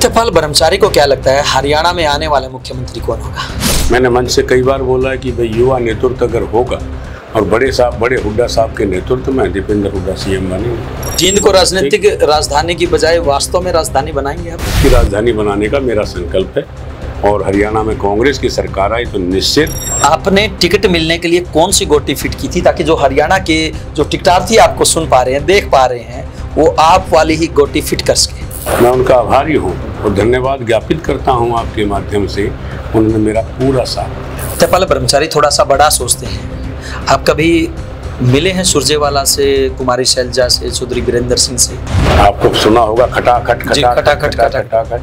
सत्यपाल ब्रह्मचारी को क्या लगता है हरियाणा में आने वाला मुख्यमंत्री कौन होगा? मैंने मंच से कई बार बोला है कि भाई युवा नेतृत्व अगर होगा और बड़े साहब बड़े हुड्डा साहब के नेतृत्व में दीपेंद्र हुड्डा सीएम बनेंगे। जींद को राजनीतिक राजधानी की बजाय वास्तव में राजधानी बनाएँगे आप? की राजधानी बनाने का मेरा संकल्प है और हरियाणा में कांग्रेस की सरकार आई तो निश्चित। आपने टिकट मिलने के लिए कौन सी गोटी फिट की थी ताकि जो हरियाणा के जो टिकटार्थी आपको सुन पा रहे हैं देख पा रहे हैं वो आप वाली ही गोटी फिट कर सके? मैं उनका आभारी हूँ। और धन्यवाद ज्ञापित करता हूँ आपके माध्यम से उन्होंने मेरा पूरा साथ दिया। सत्यपाल ब्रह्मचारी थोड़ा सा बड़ा सोचते हैं। आप कभी मिले हैं सुरजेवाला से कुमारी शैलजा से चौधरी वीरेंद्र सिंह से? आपको सुना होगा खटाखट खटाखट खटाखट,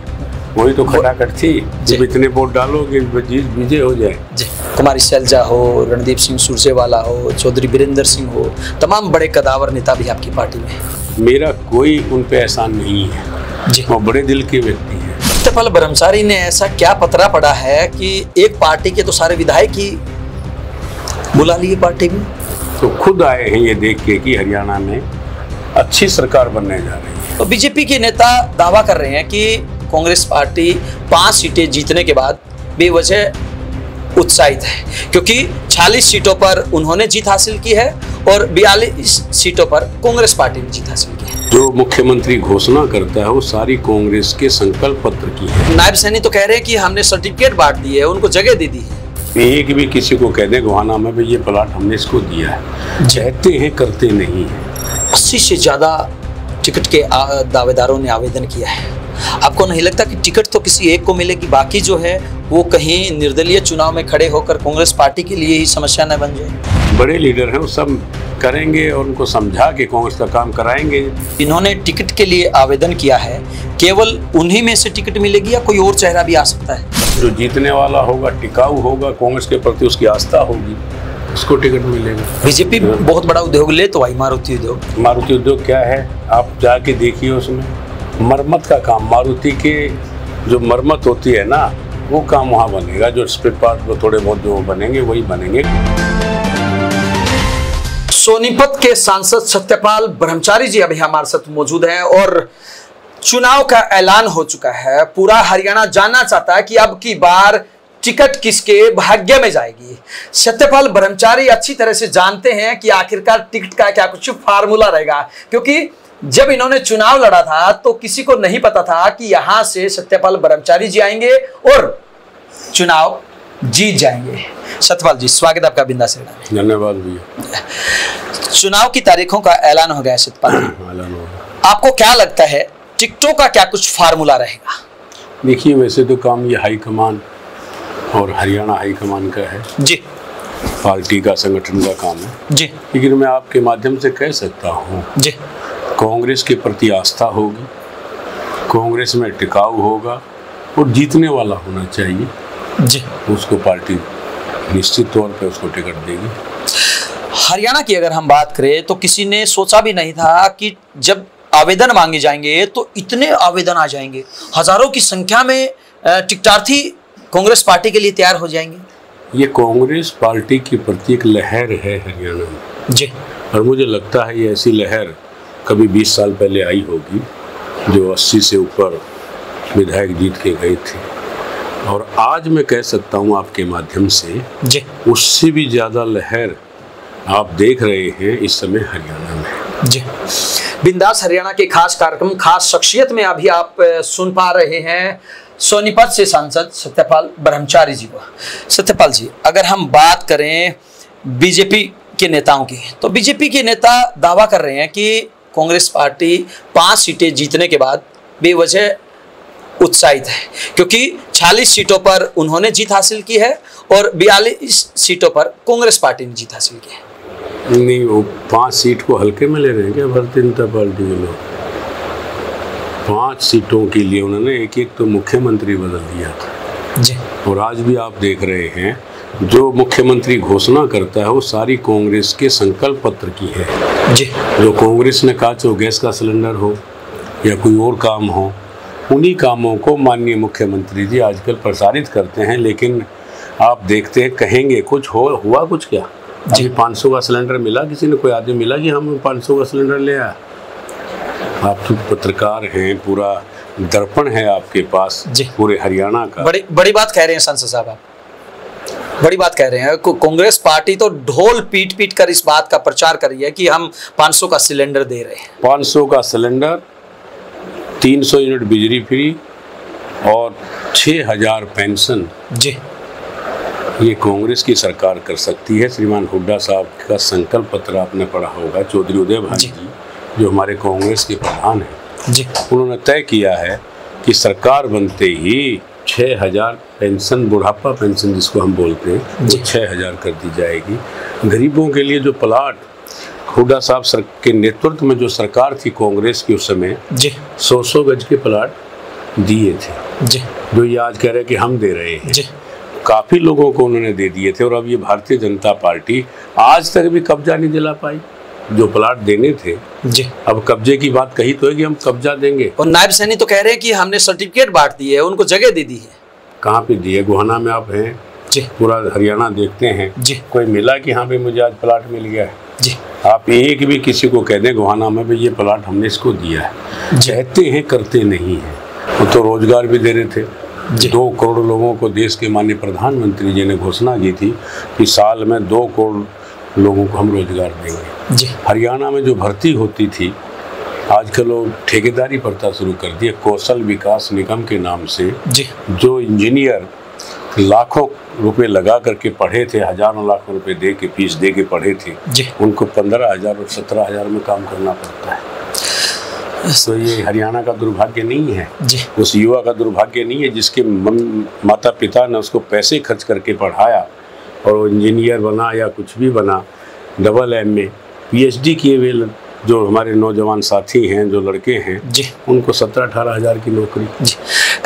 वही तो खटाखट थी। जब इतने वोट डालोगे जीत विजय हो जाए। कुमारी शैलजा हो रणदीप सिंह सुरजेवाला हो चौधरी वीरेंद्र सिंह हो तमाम बड़े कदावर नेता भी आपकी पार्टी में मेरा कोई उन पे एहसान नहीं है। वो बड़े दिल के व्यक्ति हैं। सत्यपाल ब्रह्मचारी ने ऐसा क्या पतरा पड़ा है कि एक पार्टी के तो सारे विधायक ही बुला लिए पार्टी में? तो खुद आए हैं ये देख के कि हरियाणा में अच्छी सरकार बनने जा रही है। तो बीजेपी के नेता दावा कर रहे हैं कि कांग्रेस पार्टी पाँच सीटें जीतने के बाद बेवजह उत्साहित है क्योंकि 46 सीटों पर उन्होंने जीत हासिल की है और 42 सीटों पर कांग्रेस पार्टी ने जीत हासिल की है। जो मुख्यमंत्री घोषणा करता है वो सारी कांग्रेस के संकल्प पत्र की है। नायब सैनी तो कह रहे हैं कि हमने सर्टिफिकेट बांट दिए है उनको जगह दे दी है। एक भी किसी को कह दे गोहाना में भी ये प्लाट हमने इसको दिया है। कहते हैं करते नहीं है। अस्सी से ज़्यादा टिकट के दावेदारों ने आवेदन किया है। आपको नहीं लगता कि टिकट तो किसी एक को मिलेगी बाकी जो है वो कहीं निर्दलीय चुनाव में खड़े होकर कांग्रेस पार्टी के लिए ही समस्या न बन जाए। बड़े लीडर हैं वो सब करेंगे और उनको समझा के कांग्रेस का काम कराएँगे। इन्होंने टिकट के लिए आवेदन किया है केवल उन्हीं में से टिकट मिलेगी या कोई और चेहरा भी आ सकता है? जो जीतने वाला होगा टिकाऊ होगा कांग्रेस के प्रति उसकी आस्था होगी उसको टिकट मिलेगा। बीजेपी बहुत बड़ा उद्योग ले तो आई मारुति उद्योग। मारुति उद्योग क्या है? आप जाके देखिए उसमें। मरम्मत का काम मारुति के जो मरम्मत होती है ना वो काम वहाँ बनेगा, जो स्पेयर पार्ट वो थोड़े बहुत जो बनेंगे, वही बनेंगे। सोनीपत के सांसद सत्यपाल ब्रह्मचारी जी अभी हमारे साथ मौजूद हैं और चुनाव का ऐलान हो चुका है। पूरा हरियाणा जानना चाहता है कि अब की बार टिकट किसके भाग्य में जाएगी। सत्यपाल ब्रह्मचारी अच्छी तरह से जानते हैं कि आखिरकार टिकट का क्या कुछ फार्मूला रहेगा, क्योंकि जब इन्होंने चुनाव लड़ा था तो किसी को नहीं पता था कि यहाँ से सत्यपाल ब्रह्मचारी जी आएँगे और चुनाव जीत जाएँगे। सत्यपाल जी स्वागत है आपका बिंदा सेना धन्यवाद भैया। चुनाव की तारीखों का ऐलान हो गया है सतपाल जी। ऐलान होगा आपको क्या लगता है टिकटों का क्या कुछ फार्मूला रहेगा? देखिए वैसे तो काम ये हाईकमान और हरियाणा हाईकमान का है। जी। पार्टी का संगठन का काम है। जी। लेकिन मैं आपके माध्यम से कह सकता हूँ जी। कांग्रेस के प्रति आस्था होगी कांग्रेस में टिकाऊ होगा और जीतने वाला होना चाहिए। जी। उसको पार्टी निश्चित तौर पर उसको टिकट देगी। हरियाणा की अगर हम बात करें तो किसी ने सोचा भी नहीं था कि जब आवेदन मांगे जाएँगे तो इतने आवेदन आ जाएँगे। हज़ारों की संख्या में टिकटार्थी कांग्रेस पार्टी के लिए तैयार हो जाएँगे। ये कांग्रेस पार्टी की प्रति एक लहर है हरियाणा में। जी। और मुझे लगता है ये ऐसी लहर कभी 20 साल पहले आई होगी जो 80 से ऊपर विधायक जीत के गए थे। और आज मैं कह सकता हूँ आपके माध्यम से जी। उससे भी ज़्यादा लहर आप देख रहे हैं इस समय हरियाणा में। जी। बिंदास हरियाणा के खास कार्यक्रम खास शख्सियत में अभी आप सुन पा रहे हैं सोनीपत से सांसद सत्यपाल ब्रह्मचारी जी को। सत्यपाल जी अगर हम बात करें बीजेपी के नेताओं की तो बीजेपी के नेता दावा कर रहे हैं कि कांग्रेस पार्टी पाँच सीटें जीतने के बाद बेवजह उत्साहित है क्योंकि 40 सीटों पर उन्होंने जीत हासिल की है और 42 सीटों पर कांग्रेस पार्टी ने जीत हासिल की है। नहीं वो पाँच सीट को हल्के में ले रहे हैं क्या भारतीय जनता पार्टी के लोग? पाँच सीटों के लिए उन्होंने एक एक तो मुख्यमंत्री बदल दिया था। जी। और आज भी आप देख रहे हैं जो मुख्यमंत्री घोषणा करता है वो सारी कांग्रेस के संकल्प पत्र की है। जी। जो कांग्रेस ने कहा चाहे गैस का सिलेंडर हो या कोई और काम हो उन्हीं कामों को माननीय मुख्यमंत्री जी आजकल प्रसारित करते हैं लेकिन आप देखते हैं कहेंगे कुछ हो हुआ कुछ क्या? जी। पाँच सौ का सिलेंडर मिला किसी ने कोई आदमी मिला कि हम पाँच सौ का सिलेंडर ले आया आप तो पत्रकार हैं पूरा दर्पण है आपके पास। पूरे हरियाणा का। बड़ी बड़ी बात कह रहे हैं सांसद साहब आप। बड़ी बात कह रहे हैं। कांग्रेस पार्टी तो ढोल पीट पीट कर इस बात का प्रचार कर रही है कि हम 500 का सिलेंडर दे रहे हैं। 500 का सिलेंडर 300 यूनिट बिजली फ्री और 6000 पेंशन जी। ये कांग्रेस की सरकार कर सकती है। श्रीमान हुड्डा साहब का संकल्प पत्र आपने पढ़ा होगा चौधरी उदय भान जी। जी जो हमारे कांग्रेस के प्रधान हैं। जी। उन्होंने तय किया है कि सरकार बनते ही छः हज़ार पेंशन बुढ़ापा पेंशन जिसको हम बोलते हैं वो छः हज़ार कर दी जाएगी। गरीबों के लिए जो प्लाट हुड्डा साहब सर के नेतृत्व में जो सरकार थी कांग्रेस की उस समय जी। सौ सौ गज के प्लाट दिए थे। जी। जो ये आज कह रहे हैं कि हम दे रहे हैं। जी। काफ़ी लोगों को उन्होंने दे दिए थे और अब ये भारतीय जनता पार्टी आज तक भी कब्जा नहीं दिला पाई। जो प्लाट देने थे जी। अब कब्जे की बात कही तो है कि हम कब्जा देंगे। और नायब सैनी तो कह रहे हैं कि हमने सर्टिफिकेट बांट दिए है उनको जगह दे दी है। कहाँ पे दिए गोहाना में आप हैं? जी। पूरा हरियाणा देखते हैं। जी। कोई मिला कि हाँ भाई मुझे आज प्लाट मिल गया है? जी। आप एक भी किसी को कह दें गोहाना में भाई ये प्लाट हमने इसको दिया है। जी। कहते हैं करते नहीं है। वो तो रोज़गार भी दे रहे थे। दो करोड़ लोगों को देश के माननीय प्रधानमंत्री जी ने घोषणा की थी कि साल में दो करोड़ लोगों को हम रोज़गार देंगे। जी। हरियाणा में जो भर्ती होती थी आजकल लोग ठेकेदारी प्रथा शुरू कर दी है कौशल विकास निगम के नाम से जी। जो इंजीनियर लाखों रुपए लगा करके पढ़े थे हज़ारों लाख रुपए दे के फ़ीस दे के पढ़े थे जी। उनको पंद्रह हज़ार और सत्रह हज़ार में काम करना पड़ता है। तो ये हरियाणा का दुर्भाग्य नहीं है। जी। उस युवा का दुर्भाग्य नहीं है जिसके माता पिता ने उसको पैसे खर्च करके पढ़ाया। और वो इंजीनियर बना या कुछ भी बना डबल एम ए पी किए हुए जो हमारे नौजवान साथी हैं जो लड़के हैं जी। उनको सत्रह अठारह हज़ार की नौकरी। जी।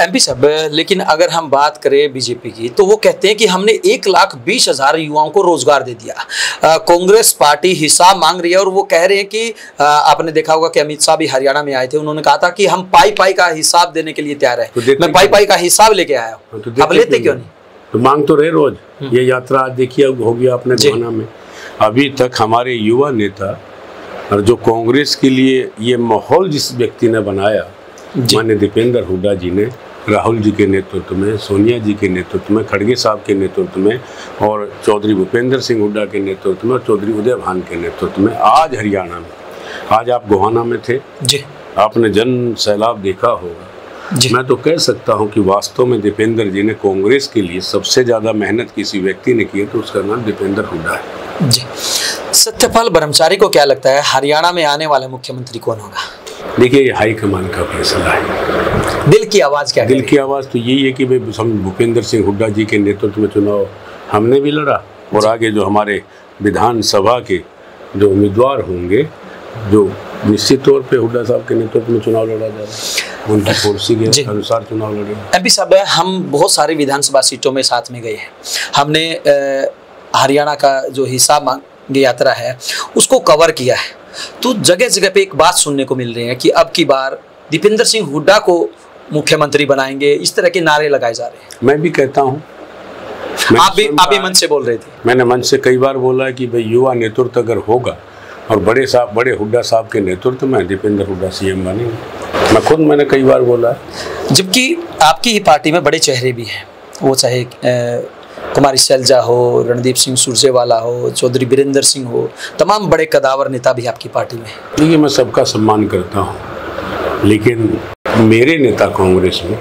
एमपी साहब लेकिन अगर हम बात करें बीजेपी की तो वो कहते हैं कि हमने एक लाख बीस हज़ार युवाओं को रोज़गार दे दिया। कांग्रेस पार्टी हिसाब मांग रही है और वो कह रहे हैं कि अ, आपने देखा होगा कि अमित शाह भी हरियाणा में आए थे उन्होंने कहा था कि हम पाई पाई का हिसाब देने के लिए तैयार है। तो मैं पाई पाई का हिसाब लेके आया हाँ, तो हूँ आप लेते क्यों नहीं? तो मांग तो रहे रोज। ये यात्रा आज देखिए अब हो गया अपने जी। गोहाना में। अभी तक हमारे युवा नेता और जो कांग्रेस के लिए ये माहौल जिस व्यक्ति ने बनाया जी। मान्य दीपेंद्र हुड्डा जी ने राहुल जी के नेतृत्व में सोनिया जी के नेतृत्व में खड़गे साहब के नेतृत्व में और चौधरी भूपेंद्र सिंह हुड्डा के नेतृत्व में और चौधरी उदय भान के नेतृत्व में आज हरियाणा में। आज आप गोहाना में थे। जी। आपने जन सैलाब देखा होगा। मैं तो कह सकता हूँ कि वास्तव में दीपेंद्र जी ने कांग्रेस के लिए सबसे ज़्यादा मेहनत किसी व्यक्ति ने की है तो उसका नाम दीपेंद्र हुड्डा है। जी। सत्यपाल ब्रह्मचारी को क्या लगता है हरियाणा में आने वाला मुख्यमंत्री कौन होगा? देखिए ये हाईकमान का फैसला है। दिल की आवाज़ क्या दिल की आवाज़ तो यही है कि भाई हम भूपेंद्र सिंह हुड्डा जी के नेतृत्व में चुनाव हमने भी लड़ा और आगे जो हमारे विधानसभा के जो उम्मीदवार होंगे जो निश्चित तौर पे हुड्डा साहब के नेतृत्व में चुनाव लड़ा जा रहा है। उनकी पॉलिसी के अनुसार चुनाव लड़े। साहब हम बहुत सारी विधानसभा सीटों में साथ में गए हैं। हमने हरियाणा का जो हिस्सा मांग यात्रा है उसको कवर किया है। तो जगह जगह पे एक बात सुनने को मिल रही है कि अब की बार दीपेंद्र सिंह हुड्डा को मुख्यमंत्री बनाएँगे इस तरह के नारे लगाए जा रहे हैं। मैं भी कहता हूँ। आप भी आप भी मन से बोल रहे थे। मैंने मन से कई बार बोला है कि भाई युवा नेतृत्व अगर होगा और बड़े साहब बड़े हुड्डा साहब के नेतृत्व में दीपेंद्र हुड्डा सीएम बने। मैं खुद मैंने कई बार बोला जबकि आपकी ही पार्टी में बड़े चेहरे भी हैं। वो चाहे कुमारी शैलजा हो रणदीप सिंह सुरजेवाला हो चौधरी बीरेंद्र सिंह हो तमाम बड़े कदावर नेता भी आपकी पार्टी में देखिए मैं सबका सम्मान करता हूँ लेकिन मेरे नेता कांग्रेस में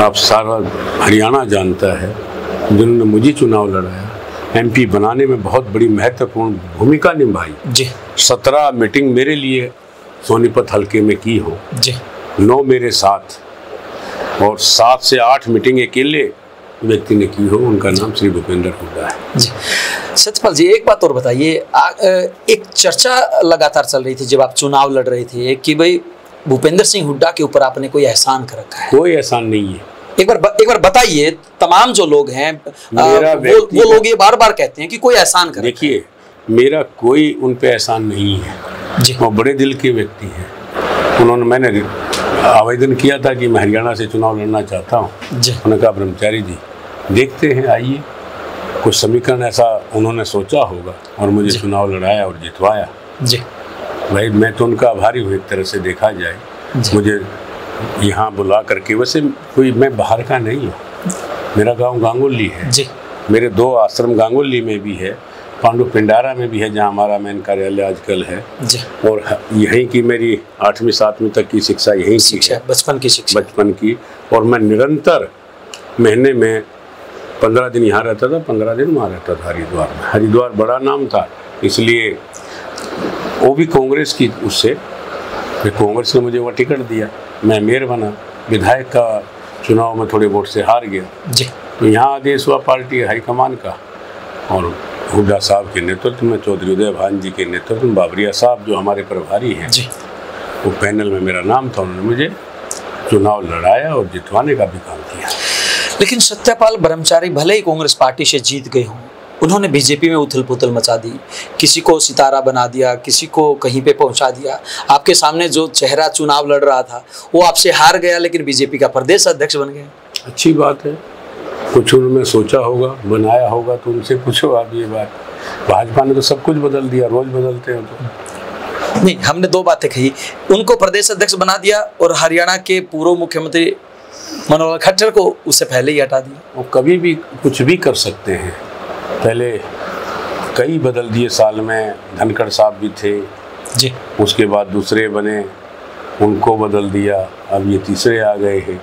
आप सारा हरियाणा जानता है जिन्होंने मुझे चुनाव लड़ाया एमपी बनाने में बहुत बड़ी महत्वपूर्ण भूमिका निभाई। जी। सत्रह मीटिंग मेरे लिए सोनीपत हल्के में की हो। जी। नौ मेरे साथ और सात से आठ मीटिंग अकेले व्यक्ति ने की हो। उनका नाम श्री भूपेंद्र हुड्डा है। जी। सत्यपाल जी एक बात और बताइए एक चर्चा लगातार चल रही थी जब आप चुनाव लड़ रहे थे कि भाई भूपेंद्र सिंह हुड्डा के ऊपर आपने कोई एहसान कर रखा है? कोई एहसान नहीं है। एक बार ब- एक बार बताइए तमाम जो लोग हैं मेरा वो वो लोग ये बार बार कहते हैं कि कोई एहसान कर देखिए मेरा कोई उन पे एहसान नहीं है। जी। वो बड़े दिल के व्यक्ति हैं। उन्होंने मैंने आवेदन किया था कि मैं हरियाणा से चुनाव लड़ना चाहता हूँ। जी। उन्होंने कहा ब्रह्मचारी जी देखते हैं आइए। कुछ समीकरण ऐसा उन्होंने सोचा होगा और मुझे चुनाव लड़ाया और जितवाया। जी। भाई मैं तो उनका आभारी हूँ एक तरह से देखा जाए। मुझे यहाँ बुला करके वैसे कोई मैं बाहर का नहीं हूँ। मेरा गाँव गांगुली है। जी। मेरे दो आश्रम गांगुली में भी है पांडु पिंडारा में भी है जहाँ हमारा मेन कार्यालय आजकल है। जी। और यहीं की मेरी आठवीं सातवीं तक की शिक्षा यहीं शिक्षा बचपन की शिक्षा। बचपन की। और मैं निरंतर महीने में पंद्रह दिन यहाँ रहता था पंद्रह दिन वहाँ रहता था हरिद्वार में। हरिद्वार बड़ा नाम था इसलिए वो भी कांग्रेस की उससे फिर कांग्रेस ने मुझे वो टिकट दिया। मैं मेयर बना विधायक का चुनाव में थोड़े वोट से हार गया। जी। तो यहाँ आदेश हुआ पार्टी हाईकमान का और हुड्डा साहब के नेतृत्व में चौधरी उदय भान जी के नेतृत्व में बाबरिया साहब जो हमारे प्रभारी हैं जी। वो पैनल में मेरा नाम था उन्होंने मुझे चुनाव लड़ाया और जितवाने का भी काम किया। लेकिन सत्यपाल ब्रह्मचारी भले ही कांग्रेस पार्टी से जीत गए हों उन्होंने बीजेपी में उथल पुथल मचा दी किसी को सितारा बना दिया किसी को कहीं पे पहुँचा दिया। आपके सामने जो चेहरा चुनाव लड़ रहा था वो आपसे हार गया लेकिन बीजेपी का प्रदेश अध्यक्ष बन गया। अच्छी बात है। कुछ उन्होंने सोचा होगा बनाया होगा तो उनसे पूछो आप ये बात। भाजपा ने तो सब कुछ बदल दिया रोज बदलते हैं तो। नहीं हमने दो बातें कही। उनको प्रदेश अध्यक्ष बना दिया और हरियाणा के पूर्व मुख्यमंत्री मनोहर खट्टर को उससे पहले ही हटा दिया। वो कभी भी कुछ भी कर सकते हैं। पहले कई बदल दिए साल में धनखड़ साहब भी थे। जी। उसके बाद दूसरे बने उनको बदल दिया अब ये तीसरे आ गए हैं।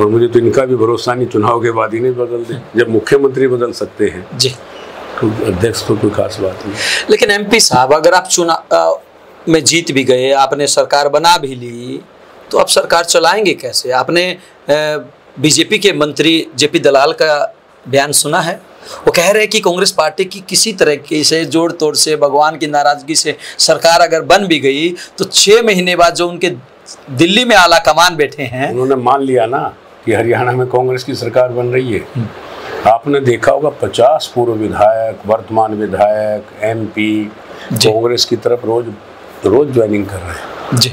और मुझे तो इनका भी भरोसा नहीं चुनाव के बाद ही नहीं बदल दे जब मुख्यमंत्री बदल सकते हैं। जी। तो अध्यक्ष तो कोई खास बात नहीं। लेकिन एमपी साहब अगर आप चुनाव में जीत भी गए आपने सरकार बना भी ली तो आप सरकार चलाएँगे कैसे? आपने बीजेपी के मंत्री जेपी दलाल का बयान सुना है? वो कह रहे हैं कि कांग्रेस पार्टी की किसी तरीके से जोड़ तोड़ से भगवान की नाराज़गी से सरकार अगर बन भी गई तो छः महीने बाद जो उनके दिल्ली में आला कमान बैठे हैं। उन्होंने मान लिया ना कि हरियाणा में कांग्रेस की सरकार बन रही है। आपने देखा होगा पचास पूर्व विधायक वर्तमान विधायक एमपी जी। कांग्रेस की तरफ़ रोज रोज ज्वाइनिंग कर रहे हैं। जी।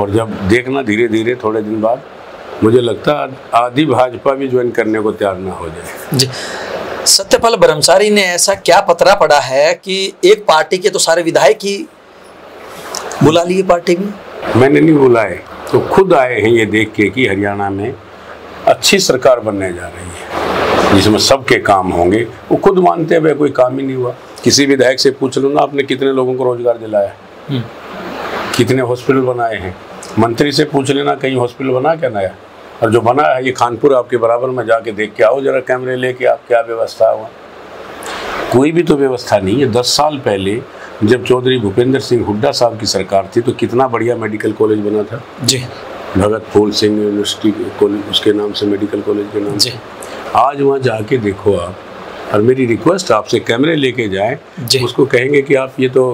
और जब देखना धीरे धीरे थोड़े दिन बाद मुझे लगता है आधी भाजपा भी ज्वाइन करने को तैयार ना हो जाए। जी। सत्यपाल ब्रह्मचारी ने ऐसा क्या पतरा पड़ा है कि एक पार्टी के तो सारे विधायक ही बुला लिए पार्टी में? मैंने नहीं बुलाए। तो खुद आए हैं ये देख के कि हरियाणा में अच्छी सरकार बनने जा रही है जिसमें सबके काम होंगे। वो खुद मानते हैं भाई कोई काम ही नहीं हुआ। किसी विधायक से पूछ लो ना आपने कितने लोगों को रोज़गार दिलाया? हम्म, कितने हॉस्पिटल बनाए हैं? मंत्री से पूछ लेना कहीं हॉस्पिटल बना क्या नया। और जो बना है ये खानपुर आपके बराबर में जाके देख के आओ जरा कैमरे लेके आप क्या व्यवस्था हुआ? कोई भी तो व्यवस्था नहीं है। दस साल पहले जब चौधरी भूपेंद्र सिंह हुड्डा साहब की सरकार थी तो कितना बढ़िया मेडिकल कॉलेज बना था? जी। भगत फूल सिंह यूनिवर्सिटी कॉलेज उसके नाम से मेडिकल कॉलेज के नाम से। जी। आज वहाँ जाके देखो आप और मेरी रिक्वेस्ट आपसे कैमरे लेके जाएँ। उसको कहेंगे कि आप ये तो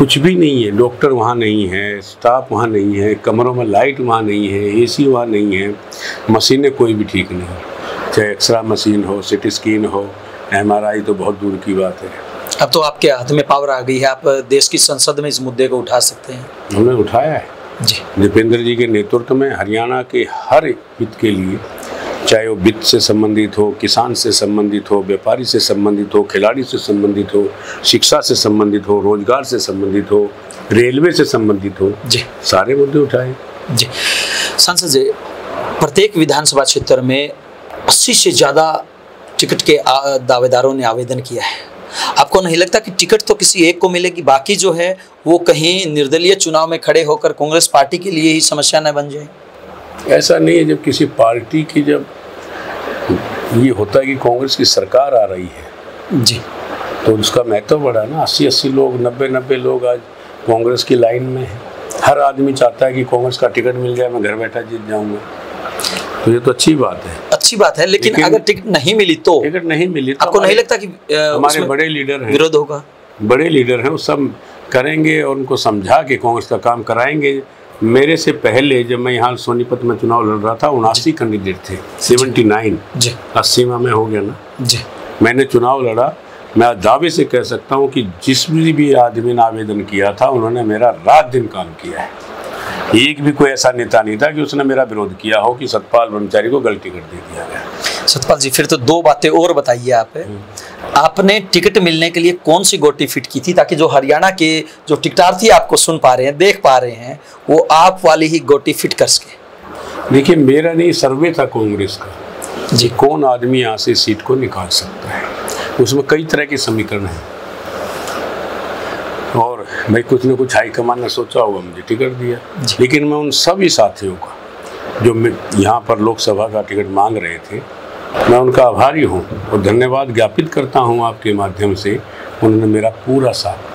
कुछ भी नहीं है। डॉक्टर वहाँ नहीं है स्टाफ वहाँ नहीं है कमरों में लाइट वहाँ नहीं है एसी वहाँ नहीं है। मशीनें कोई भी ठीक नहीं। चाहे एक्सरा मशीन हो सिटी स्कैन हो एमआरआई तो बहुत दूर की बात है। अब तो आपके हाथ में पावर आ गई है। आप देश की संसद में इस मुद्दे को उठा सकते हैं। हमने उठाया है। जी। दीपेंद्र जी के नेतृत्व में हरियाणा के हर हित के लिए चाहे वो वित्त से संबंधित हो किसान से संबंधित हो व्यापारी से संबंधित हो खिलाड़ी से संबंधित हो शिक्षा से संबंधित हो रोज़गार से संबंधित हो रेलवे से संबंधित हो जी। सारे मुद्दे उठाए। जी। सांसद जी प्रत्येक विधानसभा क्षेत्र में 80 से ज़्यादा टिकट के दावेदारों ने आवेदन किया है। आपको नहीं लगता कि टिकट तो किसी एक को मिलेगी बाकी जो है वो कहीं निर्दलीय चुनाव में खड़े होकर कांग्रेस पार्टी के लिए ही समस्या न बन जाए? ऐसा नहीं है जब किसी पार्टी की जब ये होता है कि कांग्रेस की सरकार आ रही है। जी। तो उसका महत्व बढ़ा ना। अस्सी अस्सी लोग नब्बे नब्बे लोग आज कांग्रेस की लाइन में है। हर आदमी चाहता है कि कांग्रेस का टिकट मिल जाए मैं घर बैठा जीत जाऊँगा। तो ये तो अच्छी बात है। अच्छी बात है लेकिन, लेकिन- अगर टिकट नहीं मिली तो? टिकट नहीं मिली तो आपको नहीं लगता कि हमारे बड़े लीडर हैं। विरोध होगा? बड़े लीडर हैं वो सब करेंगे और उनको समझा के कांग्रेस का काम कराएँगे। मेरे से पहले जब मैं यहाँ सोनीपत में चुनाव लड़ रहा था उनासी कैंडिडेट थे सेवेंटी नाइन अस्सी में मैं हो गया ना। जी। मैंने चुनाव लड़ा। मैं दावे से कह सकता हूँ कि जिस भी भी आदमी ने आवेदन किया था उन्होंने मेरा रात दिन काम किया है। एक भी कोई ऐसा नेता नहीं था कि उसने मेरा विरोध किया हो कि सतपाल ब्रह्मचारी को गलती कर दे दिया गया। सतपाल जी फिर तो दो बातें और बताइए आप। आपने टिकट मिलने के लिए कौन सी गोटी फिट की थी ताकि जो हरियाणा के जो टिकटार्थी आपको सुन पा रहे हैं देख पा रहे हैं वो आप वाली ही गोटी फिट कर सके? देखिए मेरा नहीं सर्वे था कांग्रेस का जी। कौन आदमी यहाँ से सीट को निकाल सकता है। उसमें कई तरह के समीकरण हैं। और भाई कुछ न कुछ हाईकमान ने सोचा होगा मुझे टिकट दिया। लेकिन मैं उन सभी साथियों का जो यहाँ पर लोकसभा का टिकट मांग रहे थे मैं उनका आभारी हूँ और धन्यवाद ज्ञापित करता हूँ आपके माध्यम से। उन्होंने मेरा पूरा साथ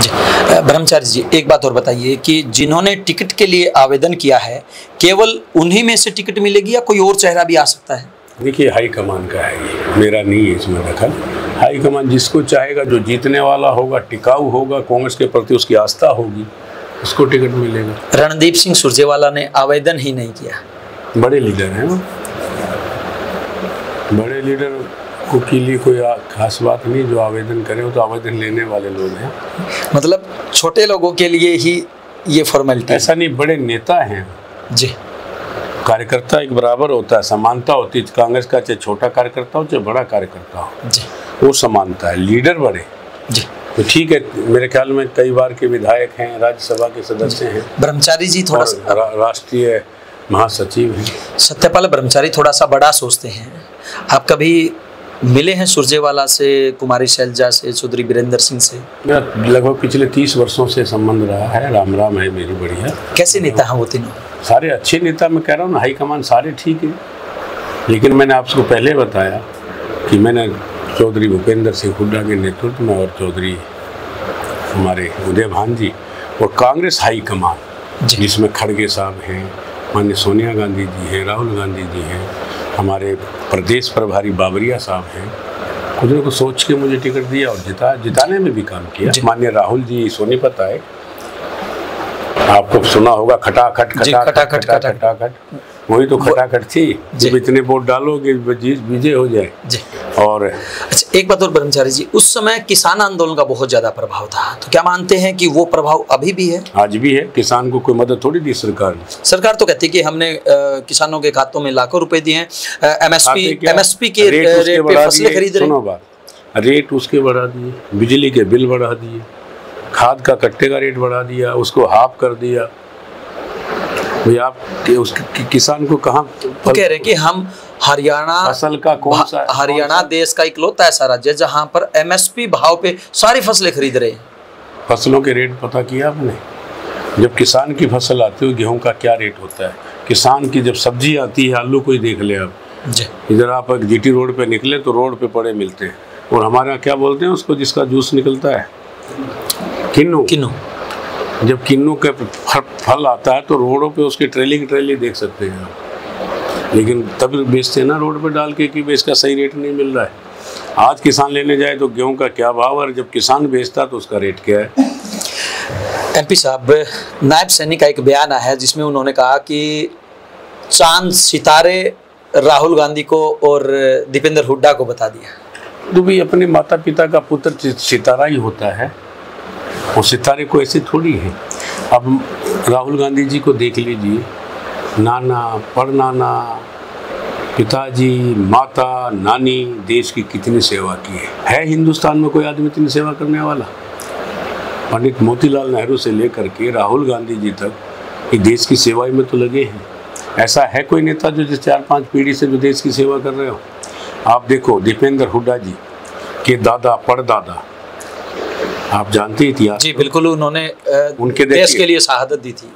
जी अ, ब्रह्मचारी जी एक बात और बताइए कि जिन्होंने टिकट के लिए आवेदन किया है केवल उन्हीं में से टिकट मिलेगी या कोई और चेहरा भी आ सकता है? देखिए हाईकमान का है ये मेरा नहीं है इसमें दखल। हाईकमान जिसको चाहेगा जो जीतने वाला होगा टिकाऊ होगा कांग्रेस के प्रति उसकी आस्था होगी उसको टिकट मिलेगा। रणदीप सिंह सुरजेवाला ने आवेदन ही नहीं किया। बड़े लीडर हैं वो। बड़े लीडर को के लिए कोई खास बात नहीं जो आवेदन करें वो तो आवेदन लेने वाले लोग हैं। मतलब छोटे लोगों के लिए ही ये फॉर्मेलिटी ऐसा नहीं बड़े नेता हैं। जी। कार्यकर्ता एक बराबर होता है समानता होती है कांग्रेस का चाहे छोटा कार्यकर्ता हो चाहे बड़ा कार्यकर्ता हो। जी। वो समानता है लीडर बड़े जी। तो ठीक है मेरे ख्याल में कई बार के विधायक हैं राज्यसभा के सदस्य हैं। ब्रह्मचारी जी थोड़ा सा रा, राष्ट्रीय महासचिव हैं। सत्यपाल ब्रह्मचारी थोड़ा सा बड़ा सोचते हैं। आप कभी मिले हैं सुरजेवाला से कुमारी शैलजा से चौधरी वीरेंद्र सिंह से? मेरा लगभग पिछले तीस वर्षों से संबंध रहा है राम राम है मेरी बढ़िया। कैसे नेता हैं वो तीनों? सारे अच्छे नेता मैं कह रहा हूँ ना हाईकमान सारे ठीक है। लेकिन मैंने आपको पहले बताया कि मैंने चौधरी भूपेंद्र सिंह हुड्डा के नेतृत्व में और चौधरी हमारे उदय भान जी और कांग्रेस हाईकमान जिसमें खड़गे साहब हैं माननीय सोनिया गांधी जी हैं राहुल गांधी जी हैं हमारे प्रदेश प्रभारी बाबरिया साहब हैं। कुछ ने को सोच के मुझे टिकट दिया और जिता जिताने में भी काम किया। मान्य राहुल जी सोनीपत आए। आपको सुना होगा खटाखट खटाखट, खटाखट। खटाखट। वही तो खटाखट थी। जब इतने वोट डालोगे विजय हो जाए। जी। और अच्छा एक बात और ब्रह्मचारी जी उस समय किसान आंदोलन का बहुत ज़्यादा प्रभाव था। तो क्या मानते हैं कि वो प्रभाव अभी भी है? आज भी है। किसान को कोई मदद थोड़ी दी सरकार ने? सरकार तो कहती है कि हमने किसानों के खातों में लाखों रुपए दिए हैं। एमएसपी एमएसपी के रेट पे फ़सलें खरीद रहे सुनो बात। रेट उसके बढ़ा दिए। बिजली के बिल बढ़ा दिए। खाद का कट्टे का रेट बढ़ा दिया। उसको हाफ़ कर दिया। भाई आप कि किसान को कहाँ वो कह रहे हैं कि हम हरियाणा फ़सल का कौन सा हरियाणा देश का इकलौता ऐसा राज्य है जहाँ पर एमएसपी भाव पे सारी फ़सलें खरीद रहे हैं। फ़सलों के रेट पता किया आपने? जब किसान की फ़सल आती है गेहूँ का क्या रेट होता है? किसान की जब सब्ज़ी आती है आलू को ही देख ले आप। इधर आप जीटी रोड पे निकले तो रोड पे पड़े मिलते हैं। और हमारे यहाँ क्या बोलते हैं उसको जिसका जूस निकलता है? किन्नू। किन्नू। जब किन्नू के फल आता है तो रोडों पे उसकी ट्रेली की ट्रेली देख सकते हैं आप। लेकिन तब बेचते हैं ना रोड पे डाल के कि भाई इसका सही रेट नहीं मिल रहा है। आज किसान लेने जाए तो गेहूँ का क्या भाव है? और जब किसान बेचता तो उसका रेट क्या है? एमपी साहब नायब सैनी का एक बयान आया है जिसमें उन्होंने कहा कि चाँद सितारे राहुल गांधी को और दीपेंद्र हुड्डा को बता दिया। तो भाई अपने माता पिता का पुत्र सितारा ही होता है। वो सितारे को ऐसे थोड़ी है। अब राहुल गांधी जी को देख लीजिए। नाना, परनाना, पिताजी, माता, नानी, देश की कितनी सेवा की है। है हिंदुस्तान में कोई आदमी इतनी सेवा करने वाला? पंडित मोतीलाल नेहरू से लेकर के राहुल गांधी जी तक ये देश की सेवाई में तो लगे हैं। ऐसा है कोई नेता जो जिस चार पाँच पीढ़ी से जो देश की सेवा कर रहे हो? आप देखो, दीपेंद्र हुड्डा जी के दादा, परदादा आप जानते हैं इतिहास जी बिल्कुल उन्होंने उनके देश। के लिए शहादत दी थी।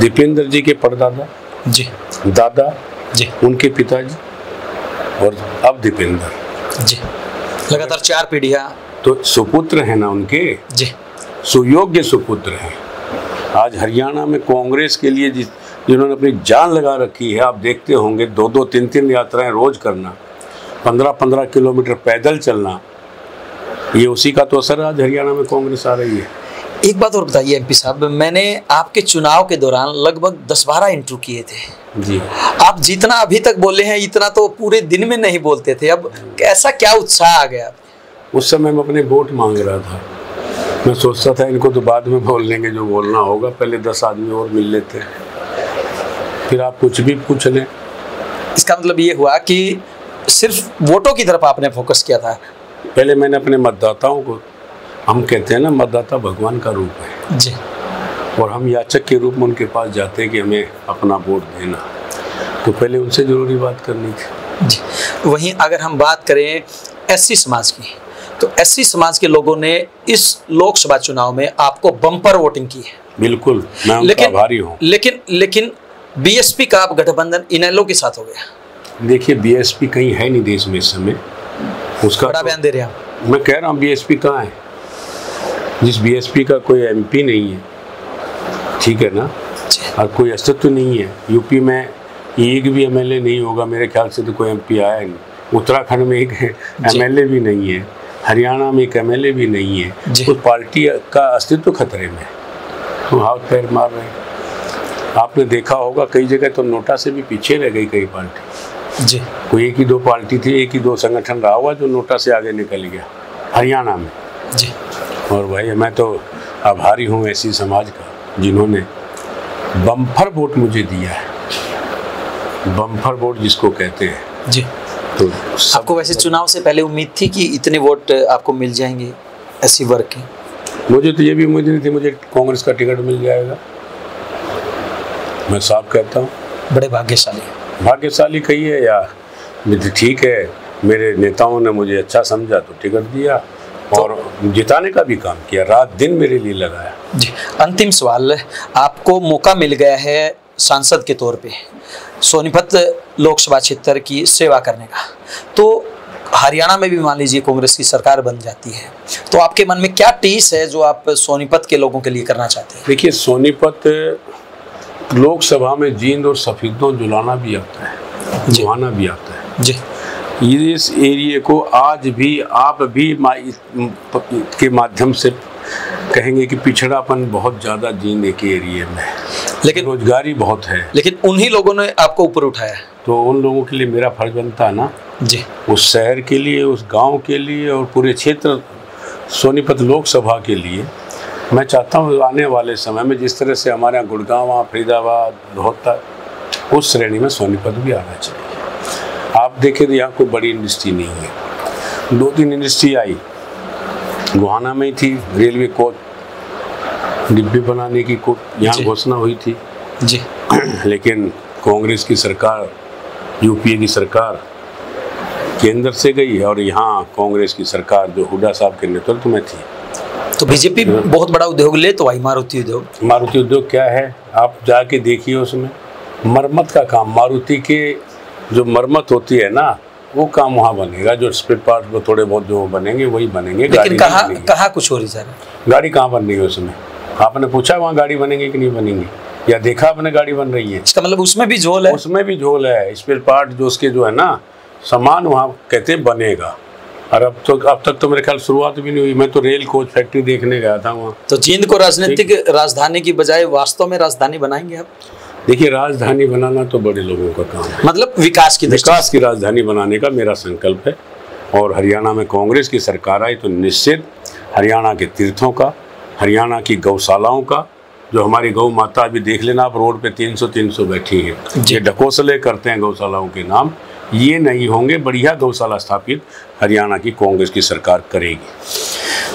दीपेंद्र जी के परदादा जी। दादा जी। उनके पिताजी और अब दीपेंद्र। जी। लगातार चार पीढ़ियाँ। तो सुपुत्र हैं ना उनके? जी। सुयोग्य सुपुत्र हैं। आज हरियाणा में कांग्रेस के लिए जिस जिन्होंने अपनी जान लगा रखी है आप देखते होंगे दो दो तीन तीन यात्राएँ रोज करना पंद्रह पंद्रह किलोमीटर पैदल चलना ये उसी का तो असर आज हरियाणा में कांग्रेस आ रही है। एक बात और बताइए एमपी साहब मैंने आपके चुनाव के दौरान लगभग दस बारह इंटरव्यू किए थे। जी। आप जितना अभी तक बोले हैं इतना तो पूरे दिन में नहीं बोलते थे। अब ऐसा क्या उत्साह आ गया? उस समय मैं अपने वोट मांग रहा था। मैं सोचता था इनको तो बाद में बोल लेंगे जो बोलना होगा पहले दस आदमी और मिल लेते। हैं फिर आप कुछ भी पूछ लें। इसका मतलब ये हुआ कि सिर्फ़ वोटों की तरफ़ आपने फोकस किया था। पहले मैंने अपने मतदाताओं को हम कहते हैं ना मतदाता भगवान का रूप है। जी। और हम याचक के रूप में उनके पास जाते हैं कि हमें अपना वोट देना। तो पहले उनसे ज़रूरी बात करनी थी। जी। वहीं अगर हम बात करें एससी समाज की तो एससी समाज के लोगों ने इस लोकसभा चुनाव में आपको बम्पर वोटिंग की है। बिल्कुल मैं लेकिन आभारी हूँ। लेकिन लेकिन बीएसपी का अब गठबंधन इनेलो के साथ हो गया। देखिए बीएसपी कहीं है नहीं देश में इस समय। उसका बड़ा तो- बयान दे रहे हैं मैं कह रहा हूँ बीएसपी कहाँ है? जिस बीएसपी का कोई एमपी नहीं है ठीक है ना? और कोई अस्तित्व नहीं है यूपी में एक भी एमएलए नहीं होगा मेरे ख्याल से तो कोई एमपी आया नहीं। उत्तराखंड में एक। एमएलए भी नहीं है हरियाणा में एक एमएलए भी नहीं है। उस पार्टी का अस्तित्व खतरे में है। तो हाथ पैर मार रहे हैं। आपने देखा होगा कई जगह तो नोटा से भी पीछे रह गई कई पार्टी। जी। कोई एक ही दो पार्टी थी एक ही दो संगठन रहा हुआ जो नोटा से आगे निकल गया हरियाणा में। जी। और भाई मैं तो आभारी हूँ ऐसी समाज का जिन्होंने बम्फर वोट मुझे दिया है। बम्फर वोट जिसको कहते हैं। जी। तो आपको वैसे चुनाव से पहले उम्मीद थी कि इतने वोट आपको मिल जाएँगे ऐसी वर्ग के? मुझे तो ये भी उम्मीद नहीं थी मुझे कांग्रेस का टिकट मिल जाएगा। मैं साफ़ कहता हूँ। बड़े भाग्यशाली। भाग्यशाली कहिए या मुझे ठीक है मेरे नेताओं ने मुझे अच्छा समझा तो टिकट दिया और जिताने का भी काम किया रात दिन मेरे लिए लगाया। जी अंतिम सवाल आपको मौका मिल गया है सांसद के तौर पे सोनीपत लोकसभा क्षेत्र की सेवा करने का। तो हरियाणा में भी मान लीजिए कांग्रेस की सरकार बन जाती है तो आपके मन में क्या टीस है जो आप सोनीपत के लोगों के लिए करना चाहते हैं? देखिए सोनीपत लोकसभा में जींद और सफेदों जुलाना भी आता है। जुआना भी आता है। जी। ये इस एरिए को आज भी आप भी मा- के माध्यम से कहेंगे कि पिछड़ापन बहुत ज़्यादा जीने के एरिए में लेकिन रोजगारी बहुत है। लेकिन उन्हीं लोगों ने आपको ऊपर उठाया तो उन लोगों के लिए मेरा फ़र्ज़ बनता है ना जी। उस शहर के लिए उस गाँव के लिए और पूरे क्षेत्र सोनीपत लोकसभा के लिए मैं चाहता हूँ आने वाले समय में जिस तरह से हमारे यहाँ गुड़गांव फरीदाबाद रोहतक उस श्रेणी में सोनीपत भी आना चाहिए। आप देखें तो यहाँ कोई बड़ी इंडस्ट्री नहीं है। दो तीन इंडस्ट्री आई। गुहाना में ही थी रेलवे कोच डिब्बे बनाने की को यहाँ घोषणा हुई थी। जी। लेकिन कांग्रेस की सरकार यूपीए की सरकार केंद्र से गई और यहाँ कांग्रेस की सरकार जो हुडा साहब के नेतृत्व में थी। तो बीजेपी बहुत बड़ा उद्योग ले तो आई मारुति उद्योग। मारुति उद्योग क्या है? आप जाके देखिए उसमें। मरम्मत का काम मारुति के जो मरम्मत होती है ना वो काम वहाँ बनेगा। जो स्पेयर पार्ट वो थोड़े बहुत जो बनेंगे वही बनेंगे। लेकिन कहा कहा कुछ हो रही है गाड़ी कहाँ बन रही है उसमें? आपने पूछा वहाँ गाड़ी बनेगी कि नहीं बनेगी? या देखा आपने गाड़ी बन रही है? इसका मतलब उसमें भी झोल है। उसमें भी झोल है। स्पेयर पार्ट जो उसके जो है ना सामान वहाँ कहते बनेगा। और अब तो अब तक तो मेरे ख्याल शुरुआत भी नहीं हुई। मैं तो रेल कोच फैक्ट्री देखने गया था वहाँ। तो जींद को राजनीतिक राजधानी की बजाय वास्तव में राजधानी बनाएँगे आप? देखिए राजधानी बनाना तो बड़े लोगों का काम है। मतलब विकास की विकास की राजधानी बनाने का मेरा संकल्प है। और हरियाणा में कांग्रेस की सरकार आई तो निश्चित हरियाणा के तीर्थों का हरियाणा की गौशालाओं का जो हमारी गौ माता अभी देख लेना आप रोड पे 300 300 बैठी हैं। ये ढकोसले करते हैं गौशालाओं के नाम। ये नहीं होंगे, बढ़िया गौशाला स्थापित हरियाणा की कांग्रेस की सरकार करेगी।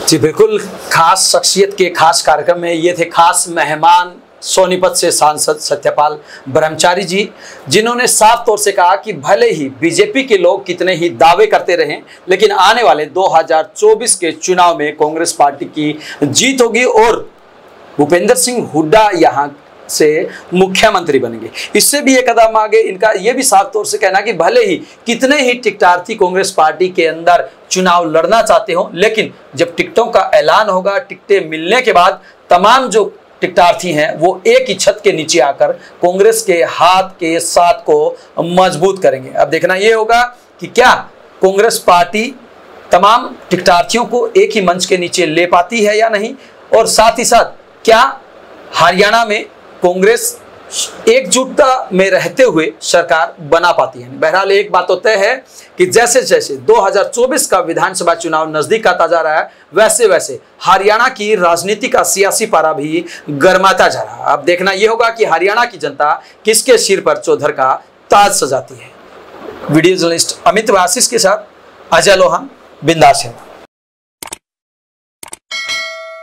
जी, बिल्कुल खास शख्सियत के खास कार्यक्रम में ये थे खास मेहमान सोनीपत से सांसद सत्यपाल ब्रह्मचारी जी, जिन्होंने साफ़ तौर से कहा कि भले ही बीजेपी के लोग कितने ही दावे करते रहें, लेकिन आने वाले 2024 के चुनाव में कांग्रेस पार्टी की जीत होगी और भूपेंद्र सिंह हुड्डा यहाँ से मुख्यमंत्री बनेंगे। इससे भी ये कदम आगे, इनका ये भी साफ़ तौर से कहना कि भले ही कितने ही टिकटार्थी कांग्रेस पार्टी के अंदर चुनाव लड़ना चाहते हो, लेकिन जब टिकटों का ऐलान होगा, टिकटें मिलने के बाद तमाम जो टिकटार्थी हैं, वो एक ही छत के नीचे आकर कांग्रेस के हाथ के साथ को मज़बूत करेंगे। अब देखना ये होगा कि क्या कांग्रेस पार्टी तमाम टिकटार्थियों को एक ही मंच के नीचे ले पाती है या नहीं, और साथ ही साथ क्या हरियाणा में कांग्रेस एकजुटता में रहते हुए सरकार बना पाती है। बहरहाल एक बात तो तय है कि जैसे जैसे 2024 का विधानसभा चुनाव नज़दीक आता जा रहा है, वैसे वैसे हरियाणा की राजनीति का सियासी पारा भी गर्माता जा रहा है। अब देखना यह होगा कि हरियाणा की जनता किसके सिर पर चौधर का ताज सजाती है। वीडियो जर्नलिस्ट अमित आशीष के साथ अजय लोहान, बिंदास है